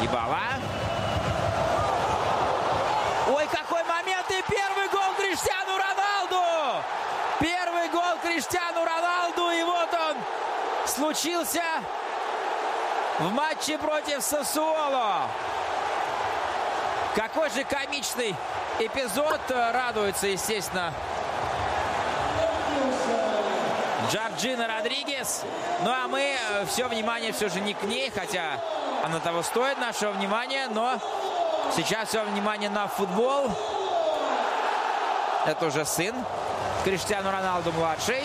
Дебала. Ой, какой момент! И первый гол Криштиану Роналду! Первый гол Криштиану Роналду. И вот он случился в матче против Сосуоло. Какой же комичный эпизод. Радуется, естественно, Джорджина Родригес. Ну а мы все внимание все же не к ней, хотя она того стоит, нашего внимания. Но сейчас все внимание на футбол. Это уже сын Криштиану Роналду младший.